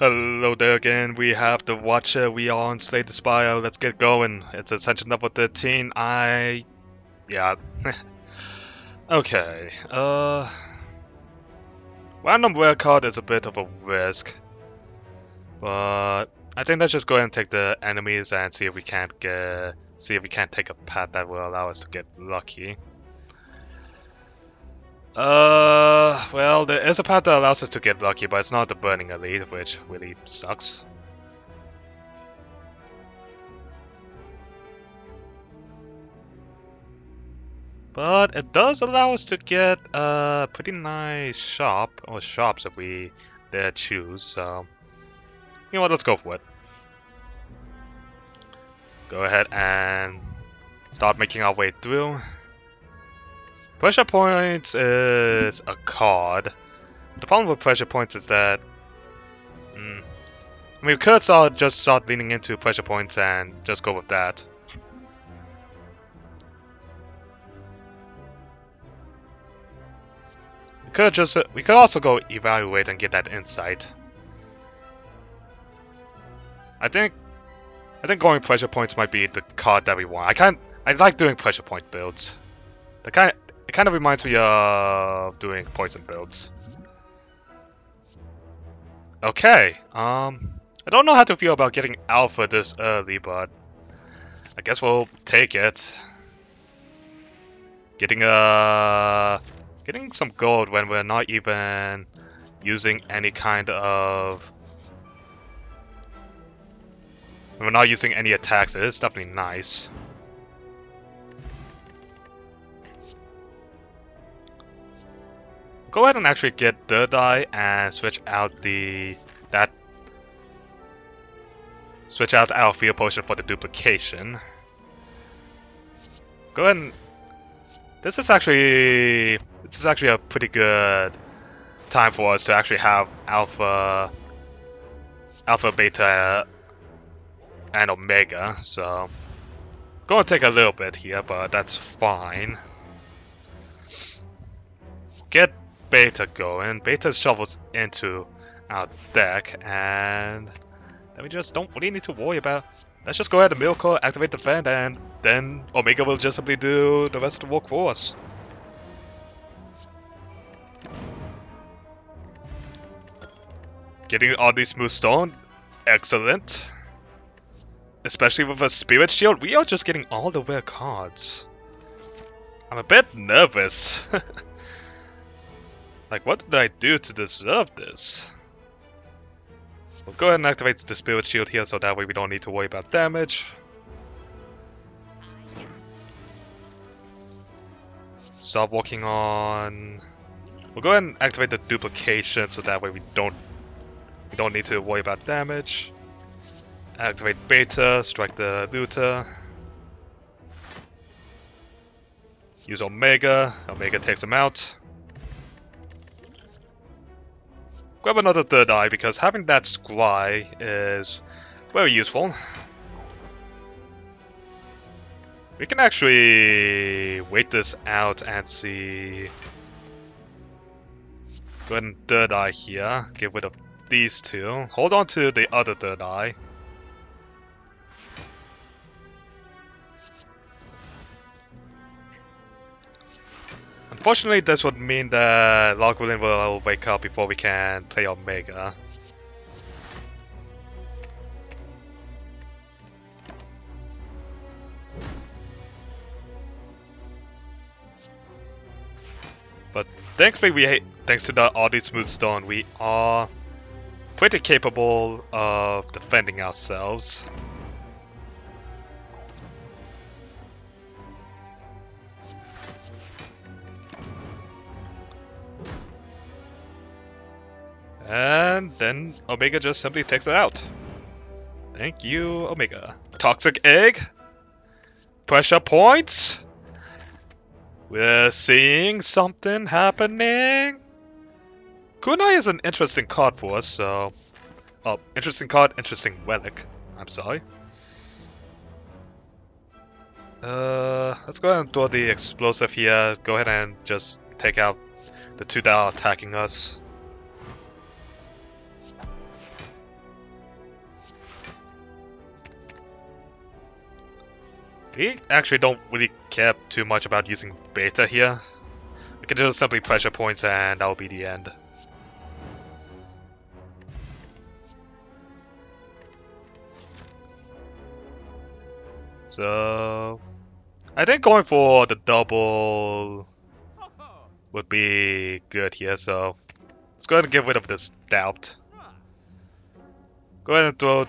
Hello there again, we have the Watcher, we are on Slay the Spire, let's get going. It's Ascension level 13, I... yeah. okay, uh... Random rare card is a bit of a risk. But... I think let's just go ahead and take the enemies and see if we can't get... See if we can't take a path that will allow us to get lucky. Uh, well, there is a path that allows us to get lucky, but it's not the Burning Elite, which really sucks. But it does allow us to get a pretty nice shop, or shops if we dare choose, so... You know what, let's go for it. Go ahead and start making our way through. Pressure points is a card. The problem with pressure points is that... Mm, I mean, we could start, just start leaning into pressure points and just go with that. We could just we could also go evaluate and get that insight. I think I think going pressure points might be the card that we want. I can't I like doing pressure point builds. The kind kind of reminds me of doing poison builds. Okay, um, I don't know how to feel about getting alpha this early, but I guess we'll take it. Getting uh, getting some gold when we're not even using any kind of we're not using any attacks It is definitely nice. Go ahead and actually get the Eye and switch out the that switch out our field potion for the duplication. Go ahead and this is actually this is actually a pretty good time for us to actually have alpha alpha beta and omega so gonna take a little bit here but that's fine get Beta going. Beta shovels into our deck, and then we just don't really need to worry about. Let's just go ahead and Miracle, activate the Defend, and then Omega will just simply do the rest of the work for us. Getting all these smooth stone, excellent. Especially with a Spirit Shield, we are just getting all the rare cards. I'm a bit nervous. Like, what did I do to deserve this? We'll go ahead and activate the Spirit Shield here so that way we don't need to worry about damage. Stop working on... We'll go ahead and activate the duplication so that way we don't we don't need to worry about damage. Activate beta, strike the looter. Use Omega, Omega takes him out. Grab another third eye because having that scry is very useful. We can actually wait this out and see. Go ahead and third eye here. Get rid of these two. Hold on to the other third eye. Unfortunately, this would mean that Lagavulin will wake up before we can play Omega. But thankfully, we thanks to the Oddly Smooth Stone, we are pretty capable of defending ourselves. And then Omega just simply takes it out. Thank you, Omega. Toxic Egg? Pressure points? We're seeing something happening. Kunai is an interesting card for us, so... Oh, interesting card, interesting relic. I'm sorry. Uh, let's go ahead and throw the explosive here. Go ahead and just take out the two that are attacking us. We actually don't really care too much about using beta here. We can just simply pressure points and that'll be the end. So... I think going for the double would be good here, so let's go ahead and get rid of this doubt. Go ahead and throw,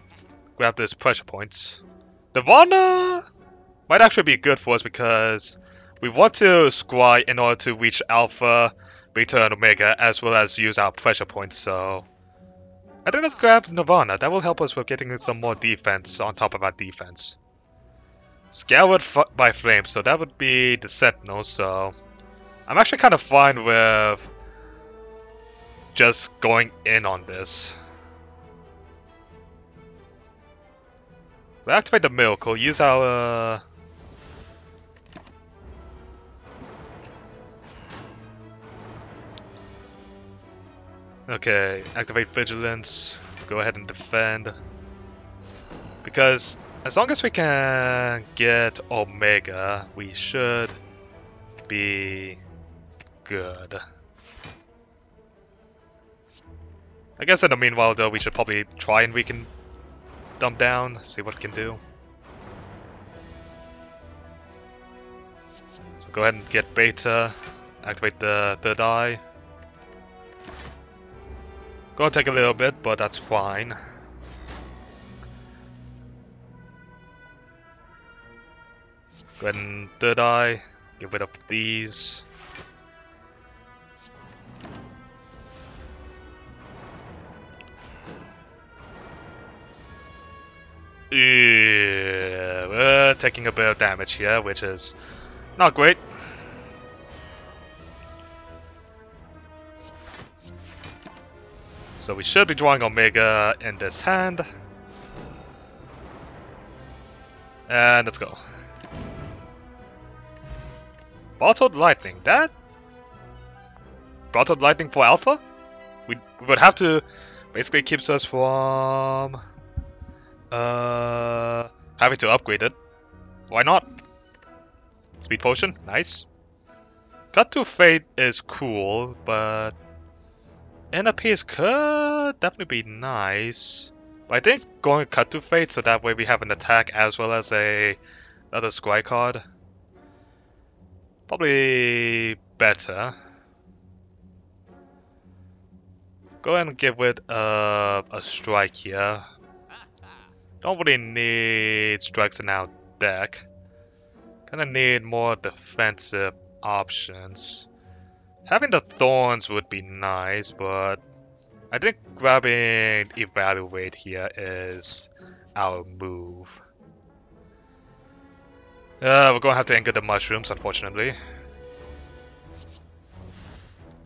grab this pressure points. Nirvana might actually be good for us because we want to scry in order to reach Alpha, Beta, and Omega, as well as use our pressure points, so... I think let's grab Nirvana. That will help us with getting some more defense on top of our defense. Scoured by Flame, so that would be the Sentinel, so... I'm actually kind of fine with just going in on this. We activate the miracle, use our... Okay, activate vigilance, go ahead and defend. Because as long as we can get Omega, we should be good. I guess in the meanwhile though, we should probably try and weaken them down, see what it can do. So go ahead and get Beta, activate the third eye. Gonna take a little bit, but that's fine. Go ahead and third eye, get rid of these. Yeah, we're taking a bit of damage here, which is not great. So we should be drawing Omega in this hand. And let's go. Bottled Lightning. That... Bottled Lightning for Alpha? We, we would have to... Basically keeps us from... Uh... Having to upgrade it. Why not? Speed Potion. Nice. Cut Through Fate is cool, but... Inner Peace could definitely be nice. But I think going Cut Through Fate so that way we have an attack as well as a another Scry card. Probably better. Go ahead and give it a, a strike here. Don't really need strikes in our deck. Kinda need more defensive options. Having the thorns would be nice, but I think grabbing evaluate here is our move. Uh, we're gonna have to anchor the mushrooms, unfortunately.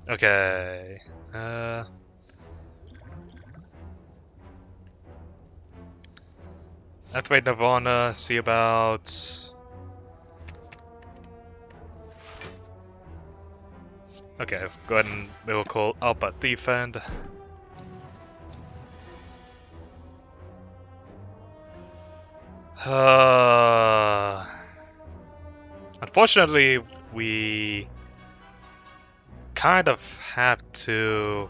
Okay. Uh... Activate Nirvana, see about... Okay, go ahead and Miracle up but defend. Uh... Unfortunately, we kind of have to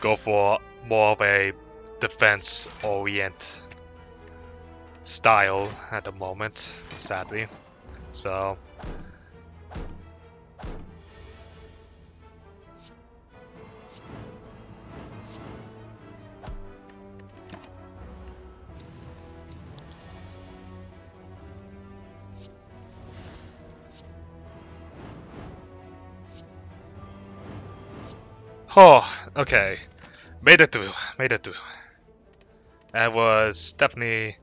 go for more of a defense orient style at the moment, sadly. So Oh, okay. Made it through. Made it through. That was definitely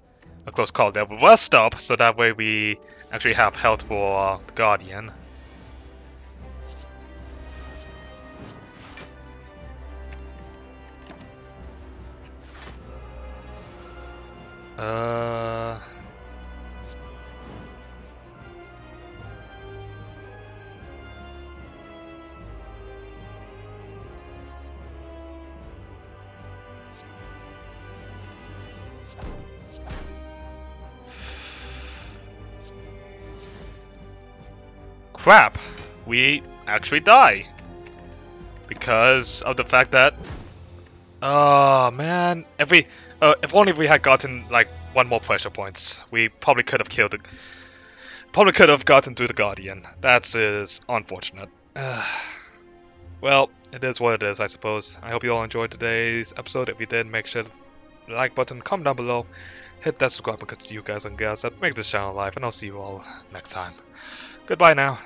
a close call there. But we'll stop, so that way we actually have health for the Guardian. Uh... Crap, we actually die. Because of the fact that... Oh man, if we... Uh, if only we had gotten like one more pressure points, we probably could have killed the... Probably could have gotten through the Guardian. That is unfortunate. well, it is what it is, I suppose. I hope you all enjoyed today's episode. If you did, make sure like button, comment down below, hit that subscribe button to you guys and girls that make this channel alive, and I'll see you all next time. Goodbye now.